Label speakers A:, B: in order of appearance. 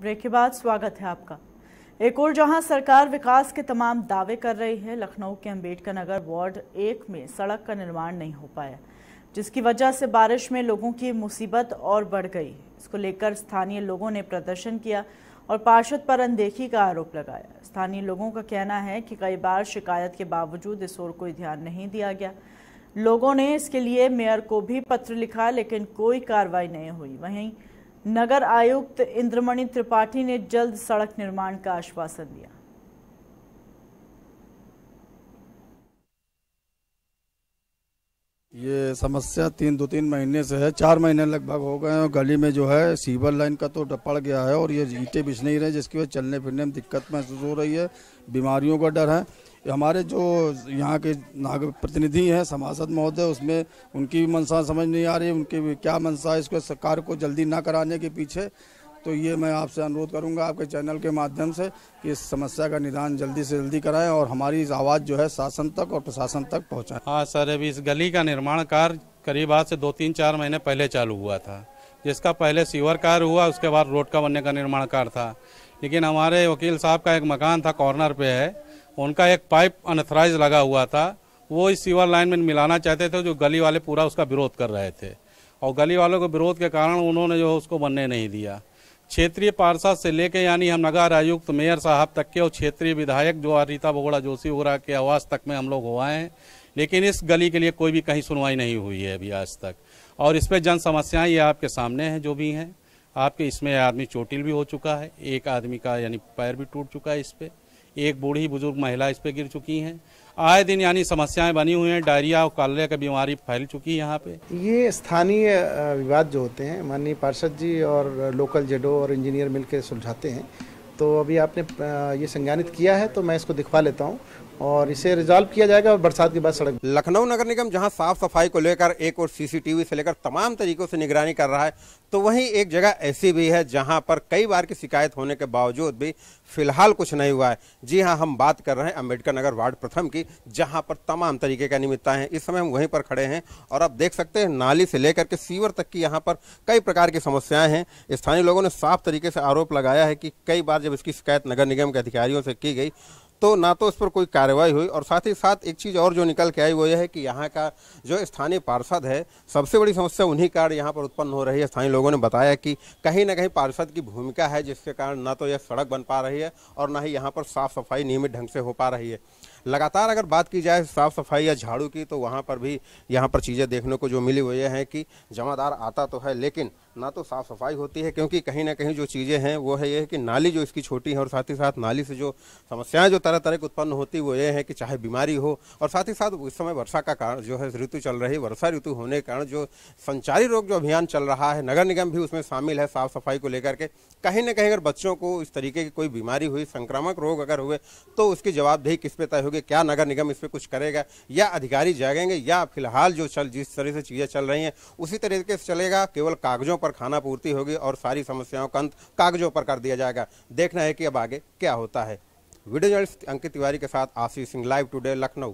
A: Break के बाद स्वागत है आपका। एक और जहाँ सरकार विकास के तमाम दावे कर रही है, लखनऊ के अंबेडकर नगर वार्ड एक में सड़क का निर्माण नहीं हो पाया, जिसकी वजह से बारिश में लोगों की मुसीबत और बढ़ गई। इसको लेकर स्थानीय लोगों ने प्रदर्शन किया और पार्षद पर अनदेखी का आरोप लगाया। स्थानीय लोगों का कहना है कि कई बार शिकायत के बावजूद इस ओर कोई ध्यान नहीं दिया गया। लोगों ने इसके लिए मेयर को भी पत्र लिखा, लेकिन कोई कार्रवाई नहीं हुई। वहीं नगर आयुक्त इंद्रमणि त्रिपाठी ने जल्द सड़क निर्माण का आश्वासन दिया।
B: ये समस्या तीन दो तीन महीने से है, चार महीने लगभग हो गए हैं गली में जो है, सीवर लाइन का तो पड़ गया है और ये ईटे बिछ नहीं रहे, जिसकी वजह चलने फिरने में दिक्कत महसूस हो रही है। बीमारियों का डर है। हमारे जो यहाँ के नाग प्रतिनिधि हैं सभासद महोदय, उसमें उनकी भी मंशा समझ नहीं आ रही, उनकी क्या है, इसको सरकार को जल्दी ना कराने के पीछे। तो ये मैं आपसे अनुरोध करूँगा आपके चैनल के माध्यम से कि इस समस्या का निदान जल्दी से जल्दी कराएँ और हमारी आवाज़ जो है शासन तक और प्रशासन तक पहुंचाएँ।
C: हाँ सर, अभी इस गली का निर्माण कार्य करीब आज से दो तीन चार महीने पहले चालू हुआ था। जिसका पहले सीवर कार्य हुआ, उसके बाद रोड का बनने का निर्माण कार्य था। लेकिन हमारे वकील साहब का एक मकान था कॉर्नर पे है उनका एक पाइप अनथराइज लगा हुआ था। वो इस सीवर लाइन में मिलाना चाहते थे, जो गली वाले पूरा उसका विरोध कर रहे थे। और गली वालों के विरोध के कारण उन्होंने जो उसको बनने नहीं दिया। क्षेत्रीय पार्षद से लेके यानी हम नगर आयुक्त, मेयर साहब तक के और क्षेत्रीय विधायक जो रीता बगोड़ा जोशी वगैरह के आवास तक में हम लोग हुआ हैं। लेकिन इस गली के लिए कोई भी कहीं सुनवाई नहीं हुई है अभी आज तक। और इस पर जन समस्याएँ ये आपके सामने हैं, जो भी हैं। आपके इसमें आदमी चोटिल भी हो चुका है। एक आदमी का यानी पैर भी टूट चुका है इस पर एक बूढ़ी बुज़ुर्ग महिला इस पर गिर चुकी हैं। आए दिन यानी समस्याएँ बनी हुई हैं। डायरिया और काले की बीमारी फैल चुकी है यहाँ पे।
D: ये स्थानीय विवाद जो होते हैं, माननीय पार्षद जी और लोकल जेडो और इंजीनियर मिलकर सुलझाते हैं। तो अभी आपने ये संज्ञानित किया है तो मैं इसको दिखवा लेता हूँ। और इसे रिजॉल्व किया जाएगा और बरसात के बाद सड़क
E: लखनऊ नगर निगम जहाँ साफ़ सफ़ाई को लेकर एक और सीसीटीवी से लेकर तमाम तरीकों से निगरानी कर रहा है तो वहीं एक जगह ऐसी भी है जहाँ पर कई बार की शिकायत होने के बावजूद भी फ़िलहाल कुछ नहीं हुआ है। जी हाँ, हम बात कर रहे हैं अंबेडकर नगर वार्ड प्रथम की, जहाँ पर तमाम तरीके का निमित्ता है। इस समय हम वहीं पर खड़े हैं और आप देख सकते हैं नाली से लेकर के सीवर तक की यहाँ पर कई प्रकार की समस्याएँ हैं। स्थानीय लोगों ने साफ़ तरीके से आरोप लगाया है कि कई बार जब इसकी शिकायत नगर निगम के अधिकारियों से की गई तो ना तो इस पर कोई कार्रवाई हुई और साथ ही साथ एक चीज़ और जो निकल के आई वो यह है कि यहाँ का जो स्थानीय पार्षद है, सबसे बड़ी समस्या उन्हीं कारण यहाँ पर उत्पन्न हो रही है। स्थानीय लोगों ने बताया कि कहीं ना कहीं पार्षद की भूमिका है, जिसके कारण ना तो यह सड़क बन पा रही है और ना ही यहाँ पर साफ़ सफ़ाई नियमित ढंग से हो पा रही है। लगातार अगर बात की जाए साफ़ सफ़ाई या झाड़ू की तो वहाँ पर भी यहाँ पर चीज़ें देखने को जो मिली वो ये है कि जमादार आता तो है, लेकिन ना तो साफ़ सफ़ाई होती है, क्योंकि कहीं ना कहीं जो चीज़ें हैं, वो है ये कि नाली जो इसकी छोटी है और साथ ही साथ नाली से जो समस्याएँ जो तरह तरह की उत्पन्न होती वो ये है कि चाहे बीमारी हो और साथ ही साथ इस समय वर्षा का कारण जो है, ऋतु चल रही है वर्षा ऋतु होने के कारण जो संचारी रोग जो अभियान चल रहा है, नगर निगम भी उसमें शामिल है साफ़ सफ़ाई को लेकर के। कहीं ना कहीं अगर बच्चों को इस तरीके की कोई बीमारी हुई, संक्रामक रोग अगर हुए तो उसकी जवाबदेही किस पे तय होगी, क्या नगर निगम इस पर कुछ करेगा, या अधिकारी जागेंगे, या फ़िलहाल जो चल, जिस तरह से चीज़ें चल रही हैं, उसी तरीके से चलेगा, केवल कागजों पर खाना पूर्ति होगी और सारी समस्याओं का अंत कागजों पर कर दिया जाएगा। देखना है कि अब आगे क्या होता है। वीडियो जर्नलिस्ट अंकित तिवारी के साथ आशीष सिंह लाइव टुडे लखनऊ।